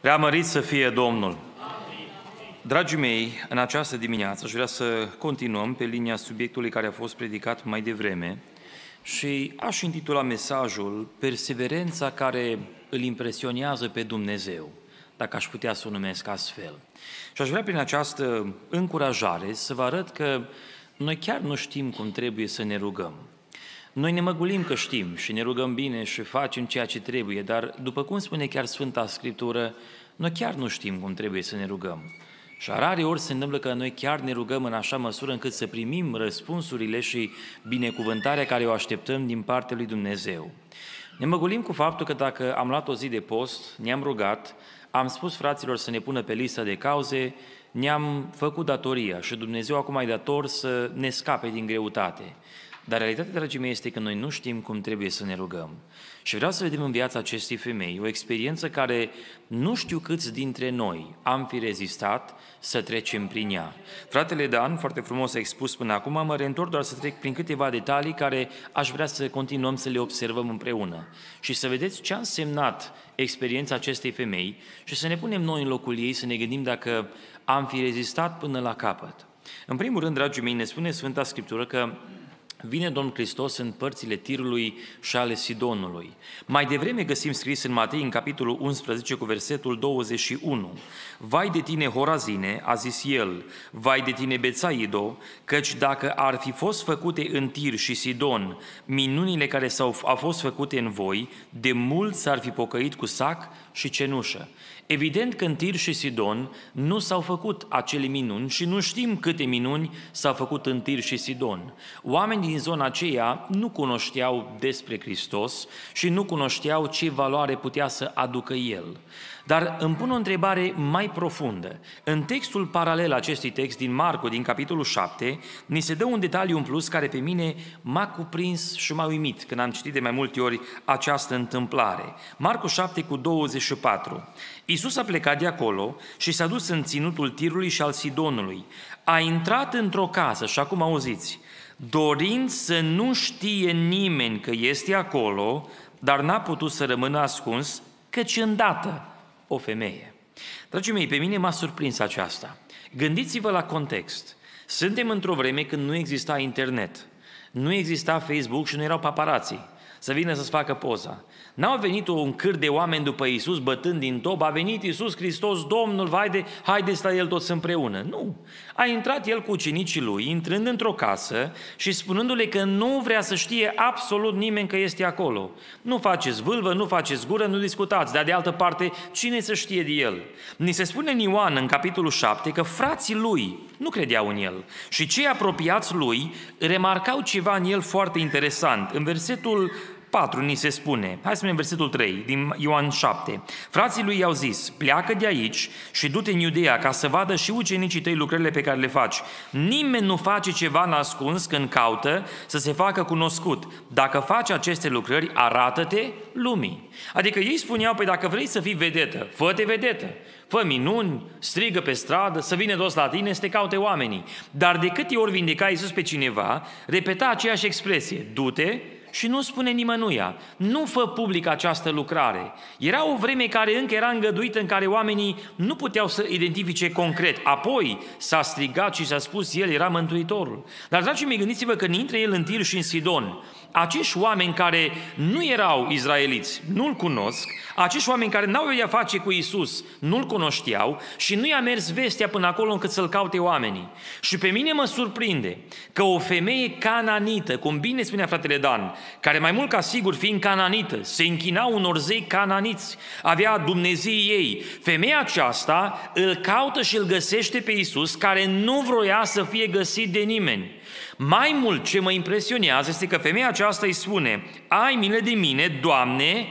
Preamărit să fie Domnul! Dragii mei, în această dimineață aș vrea să continuăm pe linia subiectului care a fost predicat mai devreme și aș intitula mesajul Perseverența care îl impresionează pe Dumnezeu, dacă aș putea să o numesc astfel. Și aș vrea prin această încurajare să vă arăt că noi chiar nu știm cum trebuie să ne rugăm. Noi ne măgulim că știm și ne rugăm bine și facem ceea ce trebuie, dar după cum spune chiar Sfânta Scriptură, noi chiar nu știm cum trebuie să ne rugăm. Și rare ori se întâmplă că noi chiar ne rugăm în așa măsură încât să primim răspunsurile și binecuvântarea care o așteptăm din partea lui Dumnezeu. Ne măgulim cu faptul că dacă am luat o zi de post, ne-am rugat, am spus fraților să ne pună pe lista de cauze, ne-am făcut datoria și Dumnezeu acum ai dator să ne scape din greutate. Dar realitatea, dragii mei, este că noi nu știm cum trebuie să ne rugăm. Și vreau să vedem în viața acestei femei o experiență care nu știu câți dintre noi am fi rezistat să trecem prin ea. Fratele Dan, foarte frumos a expus până acum, mă reîntorc doar să trec prin câteva detalii care aș vrea să continuăm să le observăm împreună și să vedeți ce a însemnat experiența acestei femei și să ne punem noi în locul ei, să ne gândim dacă am fi rezistat până la capăt. În primul rând, dragii mei, ne spune Sfânta Scriptură că Vine Domnul Hristos în părțile Tirului și ale Sidonului. Mai devreme găsim scris în Matei, în capitolul 11, cu versetul 21. Vai de tine, Horazine, a zis el, vai de tine, Bețaido, căci dacă ar fi fost făcute în Tir și Sidon minunile care s-au, au fost făcute în voi, de mult s-ar fi pocăit cu sac și cenușă. Evident că în Tir și Sidon nu s-au făcut acele minuni și nu știm câte minuni s-au făcut în Tir și Sidon. Oamenii din zona aceea nu cunoșteau despre Hristos și nu cunoșteau ce valoare putea să aducă El. Dar îmi pun o întrebare mai profundă. În textul paralel acestui text din Marco, din capitolul 7, ni se dă un detaliu în plus care pe mine m-a cuprins și m-a uimit când am citit de mai multe ori această întâmplare. Marco 7 cu 24. Iisus a plecat de acolo și s-a dus în ținutul Tirului și al Sidonului. A intrat într-o casă și acum auziți, dorind să nu știe nimeni că este acolo, dar n-a putut să rămână ascuns, căci îndată o femeie. Dragii mei, pe mine m-a surprins aceasta. Gândiți-vă la context. Suntem într-o vreme când nu exista internet, nu exista Facebook și nu erau paparații să vină să-ți facă poza. N-au venit un câr de oameni după Isus bătând din top, a venit Isus Hristos, Domnul, vai de, haideți la El toți împreună. Nu. A intrat El cu ucenicii Lui, intrând într-o casă și spunându-le că nu vrea să știe absolut nimeni că este acolo. Nu faceți vâlvă, nu faceți gură, nu discutați, dar de altă parte, cine să știe de El? Ni se spune în Ioan, în capitolul 7, că frații Lui nu credeau în El și cei apropiați Lui remarcau ceva în El foarte interesant. În versetul 4 ni se spune, hai să în versetul 3 din Ioan 7. Frații lui i-au zis, pleacă de aici și du-te în Iudeea ca să vadă și ucenicii tăi lucrările pe care le faci. Nimeni nu face ceva nascuns când caută să se facă cunoscut. Dacă faci aceste lucrări, arată-te lumii. Adică ei spuneau, pe dacă vrei să fii vedetă, fă-te vedetă fă minuni, strigă pe stradă, să vină dos la tine, să te caute oamenii. Dar de câte ori vindeca Iisus pe cineva, repeta aceeași expresie, du-te și nu spune nimănuia, nu fă public această lucrare. Era o vreme care încă era îngăduită în care oamenii nu puteau să identifice concret. Apoi s-a strigat și s-a spus, el era Mântuitorul. Dar, dragii mei, gândiți-vă că intră el în Tir și în Sidon acești oameni care nu erau izraeliți, nu-L cunosc, acești oameni care n-au de-a face cu Isus, nu-L cunoșteau și nu i-a mers vestea până acolo încât să-L caute oamenii. Și pe mine mă surprinde că o femeie cananită, cum bine spunea fratele Dan, care mai mult ca sigur fiind cananită, se închina unor zei cananiți, avea Dumnezei ei, femeia aceasta îl caută și îl găsește pe Isus, care nu vroia să fie găsit de nimeni. Mai mult ce mă impresionează este că femeia aceasta îi spune, ai milă de mine, Doamne,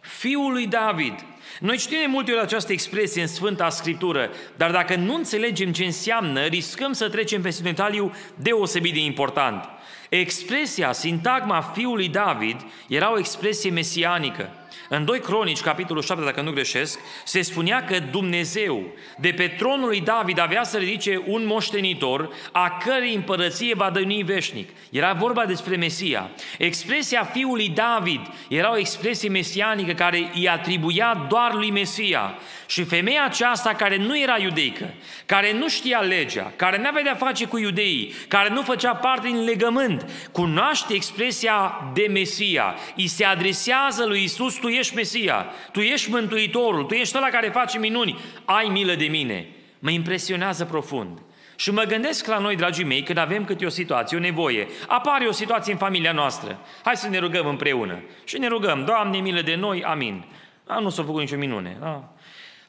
fiul lui David. Noi citim de multe ori această expresie în Sfânta Scriptură, dar dacă nu înțelegem ce înseamnă, riscăm să trecem pe un detaliu deosebit de important. Expresia, sintagma fiului David era o expresie mesianică. În 2 Cronici, capitolul 7, dacă nu greșesc, se spunea că Dumnezeu, de pe tronul lui David, avea să ridice un moștenitor, a cărei împărăție va dăni veșnic. Era vorba despre Mesia. Expresia fiului David era o expresie mesianică care îi atribuia doar lui Mesia. Și femeia aceasta care nu era iudeică, care nu știa legea, care nu avea de-a face cu iudeii, care nu făcea parte din legământ, cunoaște expresia de Mesia, îi se adresează lui Isus, tu ești Mesia, tu ești Mântuitorul, tu ești ăla care face minuni, ai milă de mine. Mă impresionează profund. Și mă gândesc la noi, dragii mei, când avem câte o situație, o nevoie, apare o situație în familia noastră. Hai să ne rugăm împreună. Și ne rugăm, Doamne, milă de noi, amin. A, nu s-a făcut nicio minune. A.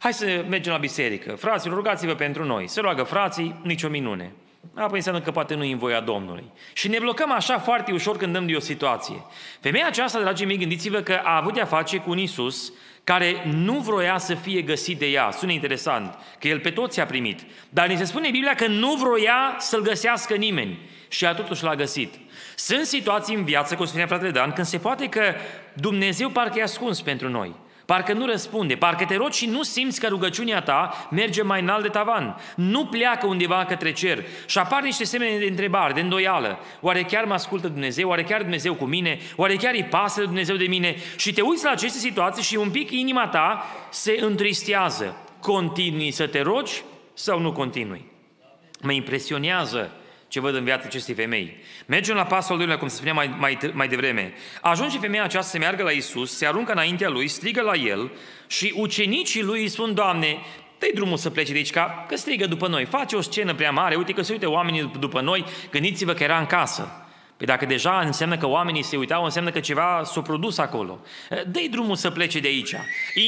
Hai să mergem la biserică. Fraților, rugați-vă pentru noi. Se roagă frații, nicio minune. Apoi înseamnă că poate nu e în voia Domnului. Și ne blocăm așa foarte ușor când dăm de o situație. Femeia aceasta, dragii mei, gândiți-vă că a avut de-a face cu un Iisus care nu vroia să fie găsit de ea. Sună interesant, că el pe toți a primit. Dar ni se spune în Biblia că nu vroia să-l găsească nimeni. Și a totuși l-a găsit. Sunt situații în viață, cum spunea fratele Dan, când se poate că Dumnezeu parcă e ascuns pentru noi. Parcă nu răspunde, parcă te rogi și nu simți că rugăciunea ta merge mai înalt de tavan. Nu pleacă undeva către cer și apar niște semne de întrebare, de îndoială. Oare chiar mă ascultă Dumnezeu? Oare chiar Dumnezeu cu mine? Oare chiar îi pasă de Dumnezeu de mine? Și te uiți la aceste situații și un pic inima ta se întristează. Continui să te rogi sau nu continui? Mă impresionează ce văd în viața acestei femei. Mergem la pasul doilea, cum se spunea mai, mai, mai devreme. Ajunge femeia aceasta să meargă la Isus, se aruncă înaintea lui, strigă la el și ucenicii lui îi spun, Doamne, dă drumul să plece de aici, ca, că strigă după noi, face o scenă prea mare, uite că se uite oamenii după noi, gândiți-vă că era în casă. Păi dacă deja înseamnă că oamenii se uitau, înseamnă că ceva s-a produs acolo. Dă-i drumul să plece de aici.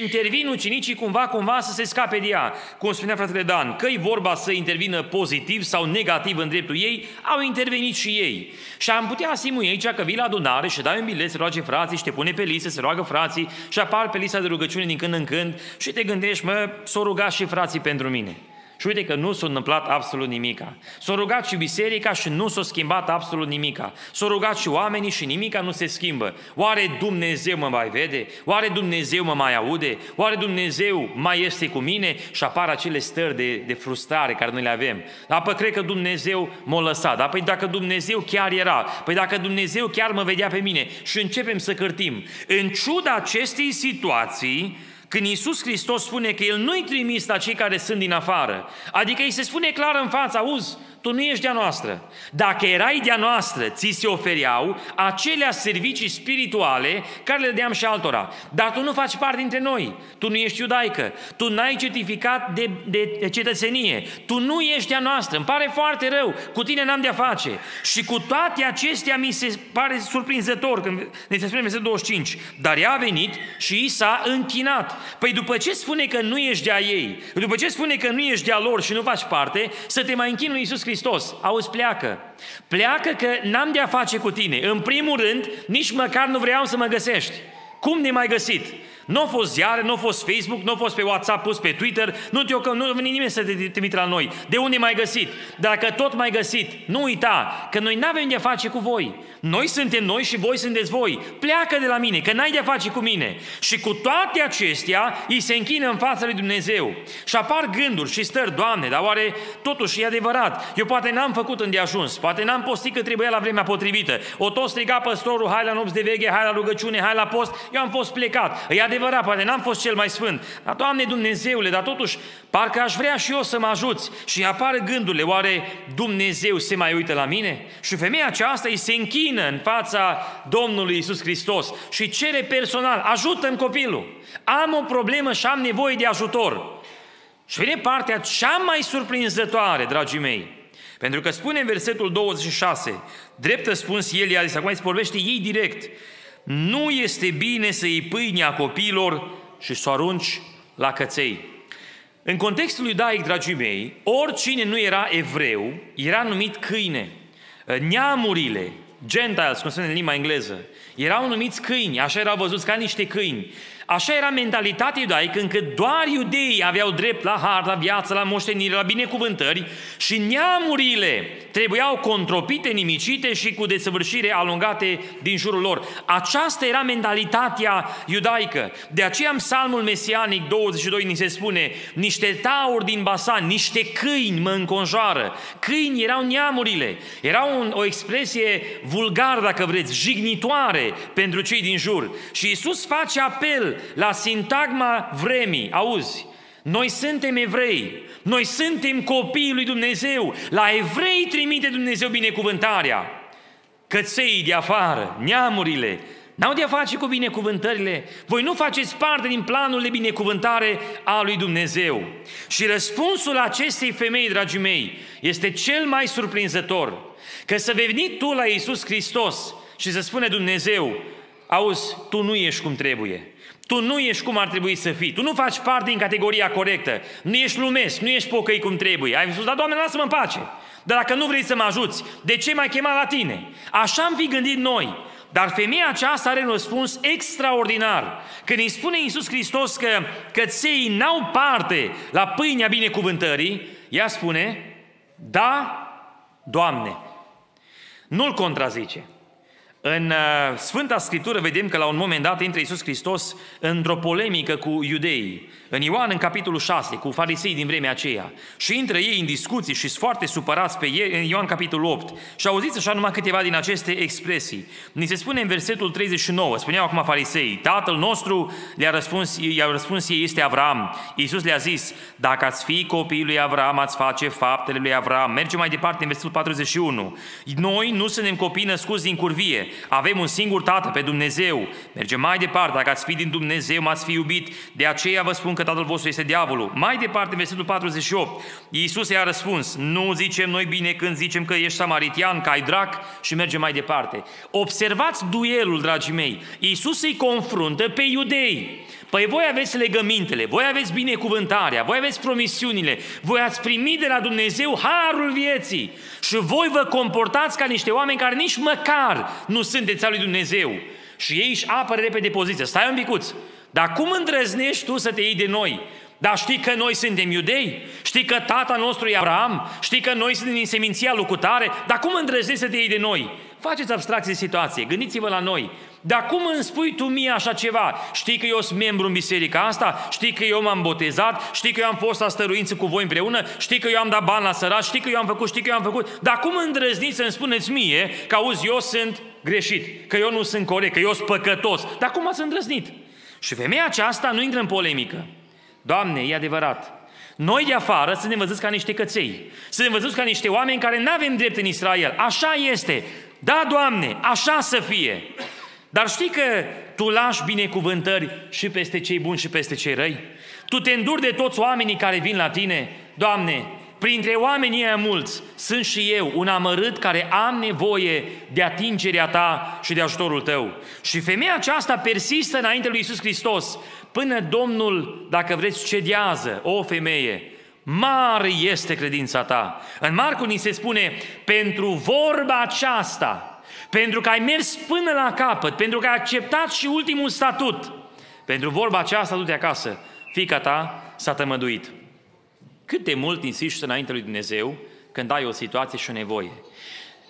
Intervin ucenicii cumva, cumva să se scape de ea. Cum spunea fratele Dan, că e vorba să intervină pozitiv sau negativ în dreptul ei, au intervenit și ei. Și am putea asimui aici că vii la adunare și dai un bilet, se roage frații și te pune pe listă, se roagă frații și apar pe lista de rugăciune din când în când și te gândești, mă, s-o ruga și frații pentru mine. Și uite că nu s-a întâmplat absolut nimica. S-a rugat și biserica și nu s-a schimbat absolut nimica. S-a rugat și oamenii și nimica nu se schimbă. Oare Dumnezeu mă mai vede? Oare Dumnezeu mă mai aude? Oare Dumnezeu mai este cu mine? Și apar acele stări de, de frustrare care noi le avem. Dar păi cred că Dumnezeu m-a lăsat. Dar păi dacă Dumnezeu chiar era, păi dacă Dumnezeu chiar mă vedea pe mine și începem să cârtim. În ciuda acestei situații, când Iisus Hristos spune că El nu-i trimis la cei care sunt din afară, adică îi se spune clar în față, auzi, tu nu ești de-a noastră. Dacă erai de-a noastră, ți se ofereau acelea servicii spirituale care le deam și altora. Dar tu nu faci parte dintre noi. Tu nu ești iudaică. Tu n-ai certificat de, de cetățenie. Tu nu ești de-a noastră. Îmi pare foarte rău. Cu tine n-am de-a face. Și cu toate acestea mi se pare surprinzător când ne se spune versetul 25. Dar ea a venit și și s-a închinat. Păi după ce spune că nu ești de-a ei, după ce spune că nu ești de-a lor și nu faci parte, să te mai închin lui Iisus Hristos Hristos, auzi, pleacă. Pleacă că n-am de-a face cu tine. În primul rând, nici măcar nu vreau să mă găsești. Cum ne mai găsit? Nu a fost ziare, nu a fost Facebook, nu a fost pe WhatsApp pus pe Twitter, nu te că nu a venit nimeni să te trimite la noi. De unde mai găsit? Dacă tot mai găsit, nu uita că noi nu avem de-a face cu voi. Noi suntem noi și voi sunteți voi. Pleacă de la mine, că n-ai de-a face cu mine. Și cu toate acestea, îi se închină în fața lui Dumnezeu. Și apar gânduri și stări, Doamne, dar oare totuși e adevărat? Eu poate n-am făcut îndeajuns, poate n-am postit că trebuia la vremea potrivită. O tot striga păstorul, hai la nopți de veche, hai la rugăciune, hai la post, eu am fost plecat. E adevărat, poate n-am fost cel mai sfânt. Dar, Doamne Dumnezeule, dar totuși, parcă aș vrea și eu să mă ajuți. Și apar gândurile, oare Dumnezeu se mai uită la mine? Și femeia aceasta îi se închină închină în fața Domnului Isus Hristos și cere personal, ajută-mi copilul, am o problemă și am nevoie de ajutor. Și vine partea cea mai surprinzătoare, dragii mei, pentru că spune în versetul 26, drept răspuns el i-a zis, acum îi vorbește ei direct, nu este bine să iei pâinea copiilor și să o arunci la căței. În contextul iudaic, dragii mei, oricine nu era evreu, era numit câine. Neamurile, Gentiles, cum spune în limba engleză, erau numiți câini, așa erau văzuți ca niște câini. Așa era mentalitatea iudaică încât doar iudeii aveau drept la har, la viață, la moștenire, la binecuvântări și neamurile trebuiau contropite, nimicite și cu desăvârșire alungate din jurul lor. Aceasta era mentalitatea iudaică. De aceea în psalmul mesianic 22 ni se spune niște tauri din Basan, niște câini mă înconjoară. Câini erau neamurile. Era un, o expresie vulgară, dacă vreți, jignitoare pentru cei din jur. Și Isus face apel la sintagma vremii. Auzi, Noi suntem evrei, noi suntem copiii lui Dumnezeu. La evrei trimite Dumnezeu binecuvântarea. Căței de afară, neamurile, N-au de-a face cu binecuvântările. Voi nu faceți parte din planul de binecuvântare a lui Dumnezeu. Și răspunsul acestei femei, dragii mei, este cel mai surprinzător. Că să veni tu la Iisus Hristos și să spune Dumnezeu, auzi, tu nu ești cum trebuie. Tu nu ești cum ar trebui să fii. Tu nu faci parte din categoria corectă. Nu ești lumesc, nu ești pocăi cum trebuie. Ai spus, da, Doamne, lasă-mă în pace. Dar dacă nu vrei să mă ajuți, de ce m-ai chemat la tine? Așa am fi gândit noi. Dar femeia aceasta are un răspuns extraordinar. Când îi spune Iisus Hristos că căței n-au parte la pâinea binecuvântării, ea spune, da, Doamne. Nu-l contrazice. În uh, Sfânta Scriptură vedem că la un moment dat intră Iisus Hristos într-o polemică cu iudeii. În Ioan, în capitolul 6, cu farisei din vremea aceea. Și intră ei în discuții și sunt foarte supărați pe ei, în Ioan, capitolul 8. Și auziți așa numai câteva din aceste expresii. Ni se spune în versetul 39, spuneau acum farisei, Tatăl nostru le-a răspuns, i-a răspuns ei este Avram. Iisus le-a zis, dacă ați fi copiii lui Avram, ați face faptele lui Avram. Mergem mai departe în versetul 41. Noi nu suntem copii născuți din curvie, avem un singur Tată pe Dumnezeu. Mergem mai departe, dacă ați fi din Dumnezeu, m-ați fi iubit, de aceea vă spun că tatăl vostru este diavolul. Mai departe, versetul 48, Iisus i-a răspuns, nu zicem noi bine când zicem că ești samaritian, că ai drac și mergem mai departe. Observați duelul, dragii mei. Iisus îi confruntă pe iudei. Păi voi aveți legămintele, voi aveți binecuvântarea, voi aveți promisiunile, voi ați primit de la Dumnezeu harul vieții și voi vă comportați ca niște oameni care nici măcar nu sunteți al lui Dumnezeu. Și ei își apără repede poziția. Stai un picuț, dar cum îndrăznești tu să te iei de noi? Dar știi că noi suntem iudei? Știi că tata nostru e Abraham? Știi că noi suntem din seminția lucutare? Dar cum îndrăznești să te iei de noi? Faceți abstracție de situație, gândiți-vă la noi. Dar cum îmi spui tu mie așa ceva? Știi că eu sunt membru în biserica asta? Știi că eu m-am botezat? Știi că eu am fost la stăruință cu voi împreună? Știi că eu am dat bani la sărat? Știi că eu am făcut? Știi că eu am făcut? Dar cum îndrăzniți să-mi spuneți mie că auzi, eu sunt greșit, că eu nu sunt corect, că eu sunt păcătos? Dar cum ați îndrăznit? Și femeia aceasta nu intră în polemică. Doamne, e adevărat. Noi de afară suntem văzuți ca niște căței. Suntem văzuți ca niște oameni care nu avem drept în Israel. Așa este. Da, Doamne, așa să fie. Dar știi că tu lași binecuvântări și peste cei buni și peste cei răi? Tu te înduri de toți oamenii care vin la tine? Doamne, printre oamenii ăia mulți sunt și eu, un amărât care am nevoie de atingerea ta și de ajutorul tău. Și femeia aceasta persistă înainte lui Isus Hristos până Domnul, dacă vreți, cedează, o femeie, mare este credința ta. În Marcu ni se spune, pentru vorba aceasta, pentru că ai mers până la capăt, pentru că ai acceptat și ultimul statut. Pentru vorba aceasta, du-te acasă, fica ta s-a tămăduit. Cât de mult insiști înainte lui Dumnezeu când ai o situație și o nevoie.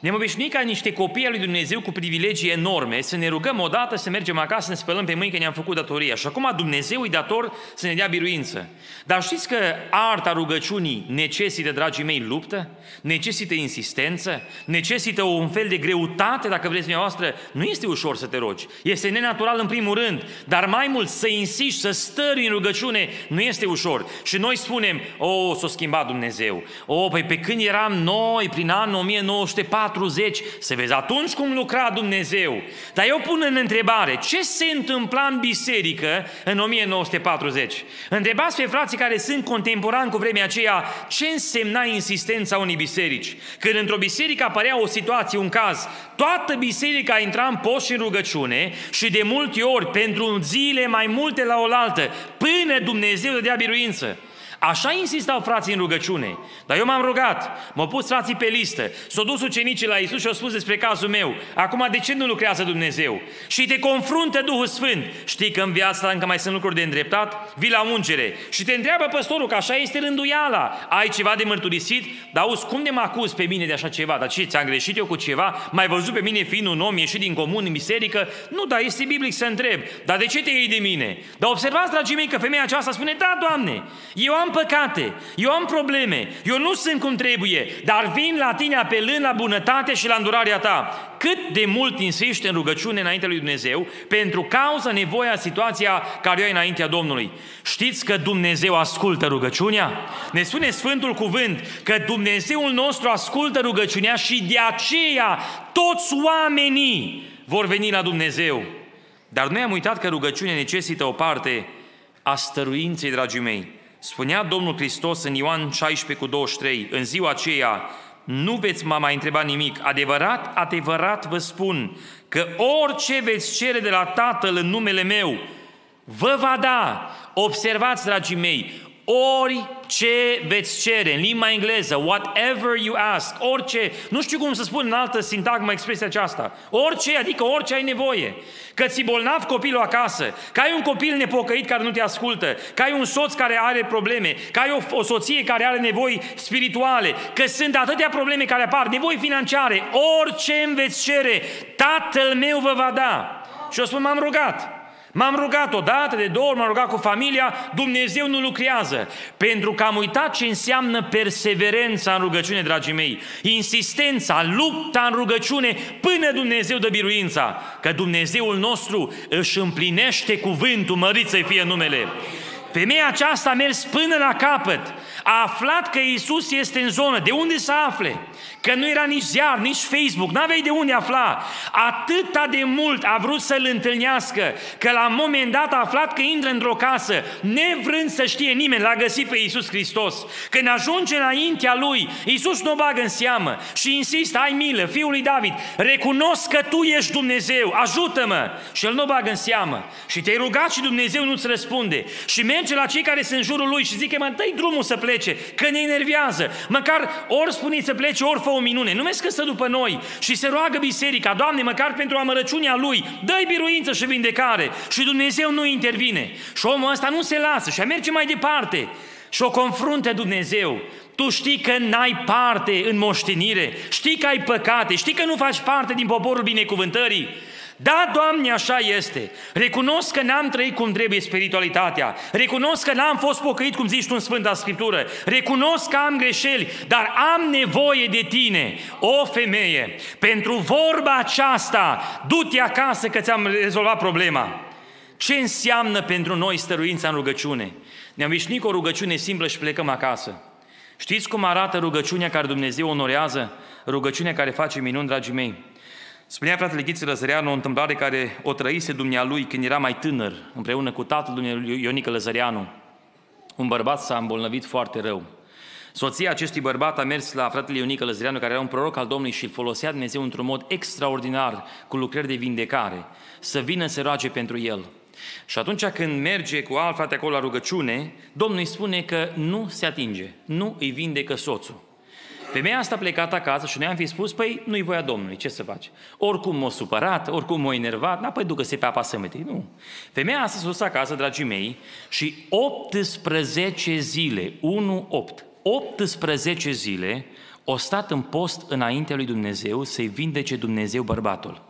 Ne-am obișnuit ca niște copii al lui Dumnezeu cu privilegii enorme să ne rugăm odată să mergem acasă să ne spălăm pe mâini că ne-am făcut datoria. Și acum Dumnezeu e dator să ne dea biruință. Dar știți că arta rugăciunii necesită, dragii mei, luptă? Necesită insistență? Necesită un fel de greutate, dacă vreți dumneavoastră? Nu este ușor să te rogi. Este nenatural în primul rând, dar mai mult să insiști, să stări în rugăciune, nu este ușor. Și noi spunem, o, oh, s-a schimbat Dumnezeu. O, oh, păi pe când eram noi, prin anul 1904, 40, să vezi atunci cum lucra Dumnezeu. Dar eu pun în întrebare, ce se întâmpla în biserică în 1940? Întrebați pe frații care sunt contemporani cu vremea aceea, ce însemna insistența unei biserici? Când într-o biserică apărea o situație, un caz, toată biserica intra în post și în rugăciune și de multe ori, pentru zile mai multe la oaltă, până Dumnezeu dădea biruință. Așa insistau frații în rugăciune. Dar eu m-am rugat, m-au pus frații pe listă, s-au dus ucenicii la Isus și au spus despre cazul meu. Acum, de ce nu lucrează Dumnezeu? Și te confruntă Duhul Sfânt. Știi că în viața încă mai sunt lucruri de îndreptat? Vii la ungere și te întreabă păstorul că așa este rânduiala. Ai ceva de mărturisit? Dar auzi, cum de mă acuz pe mine de așa ceva? Dar ce, ți-am greșit eu cu ceva? Mai văzut pe mine fiind un om ieșit din comun în biserică? Nu, dar este biblic să întreb. Dar de ce te iei de mine? Dar observați, dragii mei, că femeia aceasta spune, da, Doamne, eu am păcate, eu am probleme, eu nu sunt cum trebuie, dar vin la tine apelând la bunătate și la îndurarea ta. Cât de mult insiști în rugăciune înaintea lui Dumnezeu pentru cauza, nevoia, situația care o ai înaintea Domnului. Știți că Dumnezeu ascultă rugăciunea? Ne spune Sfântul Cuvânt că Dumnezeul nostru ascultă rugăciunea și de aceea toți oamenii vor veni la Dumnezeu. Dar noi am uitat că rugăciunea necesită o parte a stăruinței, dragii mei. Spunea Domnul Hristos în Ioan 16 cu 23, în ziua aceea, nu veți mă mai întreba nimic. Adevărat, adevărat vă spun că orice veți cere de la Tatăl în numele meu, vă va da. Observați, dragii mei, orice veți cere, în limba engleză, whatever you ask, orice, nu știu cum să spun în altă sintagmă expresia aceasta, orice, adică orice ai nevoie, că ți bolnav copilul acasă, că ai un copil nepocăit care nu te ascultă, că ai un soț care are probleme, că ai o, o soție care are nevoi spirituale, că sunt atâtea probleme care apar, nevoi financiare, orice îmi veți cere, Tatăl meu vă va da. Și o spun, m-am rugat. M-am rugat o dată, de două ori, m-am rugat cu familia, Dumnezeu nu lucrează. Pentru că am uitat ce înseamnă perseverența în rugăciune, dragii mei. Insistența, lupta în rugăciune până Dumnezeu dă biruința. Că Dumnezeul nostru își împlinește cuvântul, mărit să fie numele. Femeia aceasta a mers până la capăt, a aflat că Isus este în zonă. De unde să afle? Că nu era nici ziar, nici Facebook, n-aveai de unde afla. Atâta de mult a vrut să-l întâlnească, că la un moment dat a aflat că intră într-o casă, nevrând să știe nimeni, l-a găsit pe Isus Hristos. Când ajunge înaintea lui, Isus nu o bagă în seamă și insistă, ai milă, fiul lui David, recunosc că tu ești Dumnezeu, ajută-mă! Și el nu o bagă în seamă. Și te-ai rugat și Dumnezeu nu-ți răspunde. Și merge la cei care sunt în jurul lui și zice, mă, dă drumul să plece, că ne enervează. Măcar ori spune să plece, ori fă o minune. Nu vezi că stă după noi și se roagă biserica, Doamne, măcar pentru amărăciunea lui, dă-i biruință și vindecare. Și Dumnezeu nu intervine. Și omul ăsta nu se lasă și merge mai departe. Și o confrunte Dumnezeu. Tu știi că n-ai parte în moștenire, știi că ai păcate, știi că nu faci parte din poporul binecuvântării, da, Doamne, așa este. Recunosc că n-am trăit cum trebuie spiritualitatea. Recunosc că n-am fost pocăit cum zici tu în Sfânta Scriptură. Recunosc că am greșeli, dar am nevoie de tine, o femeie. Pentru vorba aceasta, du-te acasă că ți-am rezolvat problema. Ce înseamnă pentru noi stăruința în rugăciune? Ne-am vișnit cu o rugăciune simplă și plecăm acasă. Știți cum arată rugăciunea care Dumnezeu onorează? Rugăciunea care face minuni, dragii mei. Spunea fratele Ghiță Lăzăreanu o întâmplare care o trăise dumnealui când era mai tânăr, împreună cu tatăl dumnealui Ionică Lăzăreanu. Un bărbat s-a îmbolnăvit foarte rău. Soția acestui bărbat a mers la fratele Ionică Lăzăreanu, care era un proroc al Domnului și îl folosea Dumnezeu într-un mod extraordinar, cu lucrări de vindecare, să vină să roage pentru el. Și atunci când merge cu alt frate acolo la rugăciune, Domnul îi spune că nu se atinge, nu îi vindecă soțul. Femeia asta a plecat acasă și noi am fi spus, păi nu-i voia Domnului, ce să faci? Oricum m-a supărat, oricum m-a enervat, n-a păi ducă-se pe apa sămătei, nu. Femeia asta s-a dus acasă, dragii mei, și 18 zile, 1-8, 18 zile, o stat în post înaintea lui Dumnezeu să-i vindece Dumnezeu bărbatul.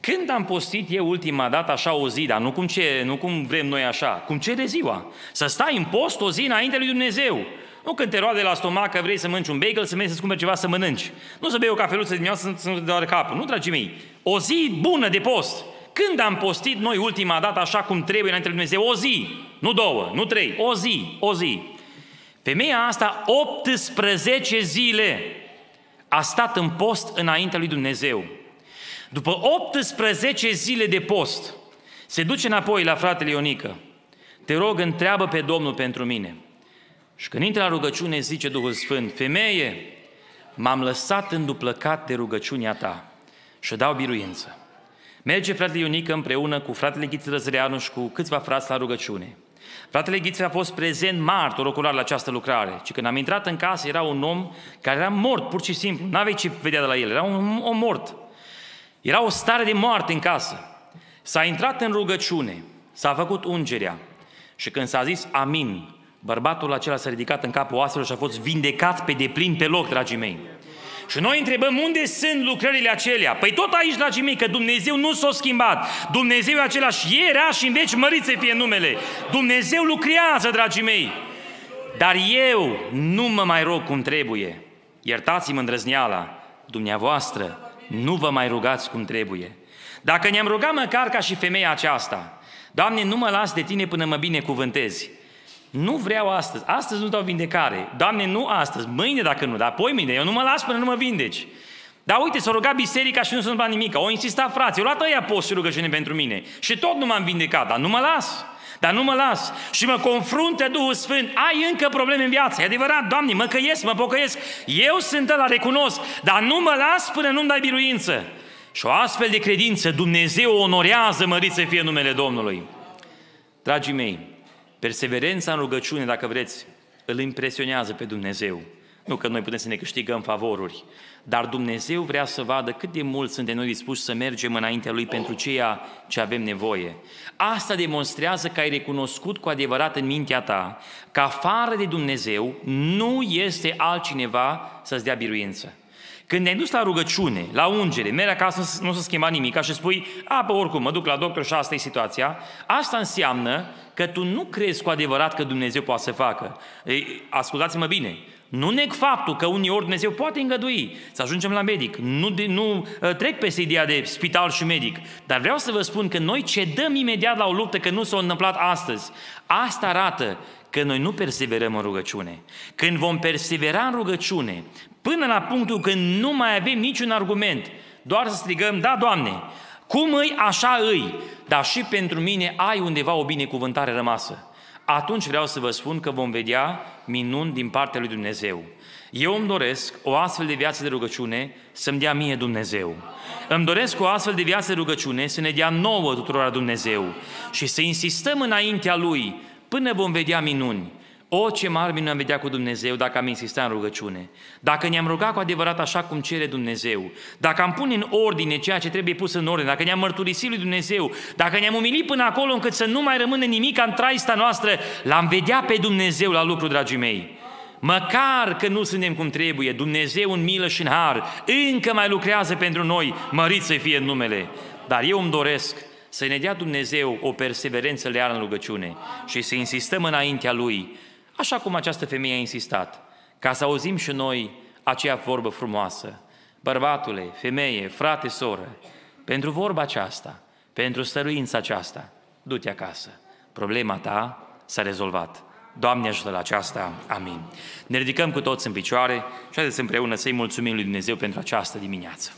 Când am postit eu ultima dată așa o zi, dar nu cum, ce, nu cum vrem noi așa, cum cere ziua, să stai în post o zi înainte lui Dumnezeu. Nu când te roade la stomac că vrei să mănânci un bagel, să mergi să cumperi ceva să mănânci. Nu să bei o cafeluță dimineața să nu te doare capul. Nu, dragii mei. O zi bună de post. Când am postit noi ultima dată așa cum trebuie înainte lui Dumnezeu? O zi, nu două, nu trei, o zi, o zi. Femeia asta 18 zile a stat în post înaintea lui Dumnezeu. După 18 zile de post, se duce înapoi la fratele Ionică. Te rog, întreabă pe Domnul pentru mine. Și când intră la rugăciune, zice Duhul Sfânt, femeie, m-am lăsat înduplăcat de rugăciunea ta și dau biruință. Merge fratele Ionică împreună cu fratele Ghiță Răzreanu și cu câțiva frați la rugăciune. Fratele Ghiță a fost prezent martor ocular la această lucrare. Și când am intrat în casă, era un om care era mort, pur și simplu. N-aveai ce vedea de la el, era un om mort. Era o stare de moarte în casă. S-a intrat în rugăciune, s-a făcut ungerea și când s-a zis amin, Bărbatul acela s-a ridicat în capul oaselor și a fost vindecat pe deplin pe loc, dragii mei. Și noi întrebăm unde sunt lucrările acelea. Păi tot aici, dragii mei, că Dumnezeu nu s-a schimbat. Dumnezeu e același ieri, și în veci mărit să fie numele. Dumnezeu lucrează, dragii mei. dar eu nu mă mai rog cum trebuie. Iertați-mă îndrăzneala, dumneavoastră nu vă mai rugați cum trebuie. Dacă ne-am rugat măcar ca și femeia aceasta, Doamne, nu mă las de Tine până mă binecuvântezi. Nu vreau astăzi. Astăzi nu dau vindecare. Doamne, nu astăzi. Mâine dacă nu, dar apoi mâine. Eu nu mă las până nu mă vindeci. Dar uite, s-a rugat biserica și nu s-a întâmplat nimic. Au insistat frații. Au luat ăia post și rugăciune pentru mine. Și tot nu m-am vindecat. Dar nu mă las. Dar nu mă las și mă confruntă Duhul Sfânt. Ai încă probleme în viață. E adevărat, Doamne, mă căiesc, mă pocăiesc. Eu sunt la recunosc, dar nu mă las până nu-mi dai biruință. Și o astfel de credință Dumnezeu onorează, mărit să fie numele Domnului. Dragii mei, perseverența în rugăciune, dacă vreți, îl impresionează pe Dumnezeu. Nu că noi putem să ne câștigăm favoruri, dar Dumnezeu vrea să vadă cât de mult suntem noi dispuși să mergem înaintea Lui pentru ceea ce avem nevoie. Asta demonstrează că ai recunoscut cu adevărat în mintea ta că afară de Dumnezeu nu este altcineva să-ți dea biruință. Când ne-ai dus la rugăciune, la ungere, mergi acasă, nu se schimba nimic, și spui, a, pe oricum, mă duc la doctor și asta e situația, asta înseamnă că tu nu crezi cu adevărat că Dumnezeu poate să facă. Ei, ascultați-mă bine, nu neg faptul că unii ori Dumnezeu poate îngădui să ajungem la medic. Nu, de, nu ă, trec peste ideea de spital și medic. Dar vreau să vă spun că noi cedăm imediat la o luptă că nu s-a întâmplat astăzi. Asta arată că noi nu perseverăm în rugăciune. Când vom persevera în rugăciune, până la punctul când nu mai avem niciun argument, doar să strigăm, da, Doamne, cum îi, așa îi, dar și pentru mine ai undeva o binecuvântare rămasă atunci vreau să vă spun că vom vedea minuni din partea lui Dumnezeu. Eu îmi doresc o astfel de viață de rugăciune să-mi dea mie Dumnezeu. Îmi doresc o astfel de viață de rugăciune să ne dea nouă tuturor Dumnezeu și să insistăm înaintea Lui până vom vedea minuni. O, ce mari minuni am vedea cu Dumnezeu dacă am insistat în rugăciune. Dacă ne-am rugat cu adevărat așa cum cere Dumnezeu. Dacă am pune în ordine ceea ce trebuie pus în ordine. Dacă ne-am mărturisit lui Dumnezeu. Dacă ne-am umilit până acolo încât să nu mai rămână nimic în traista noastră. L-am vedea pe Dumnezeu la lucru, dragii mei. Măcar că nu suntem cum trebuie, Dumnezeu în milă și în har încă mai lucrează pentru noi, mărit să fie în numele. Dar eu îmi doresc să ne dea Dumnezeu o perseverență leală în rugăciune și să insistăm înaintea Lui Așa cum această femeie a insistat, ca să auzim și noi aceea vorbă frumoasă. Bărbatule, femeie, frate, soră, pentru vorba aceasta, pentru stăruința aceasta, du-te acasă. Problema ta s-a rezolvat. Doamne ajută la aceasta. Amin. Ne ridicăm cu toți în picioare și haideți împreună să-i mulțumim lui Dumnezeu pentru această dimineață.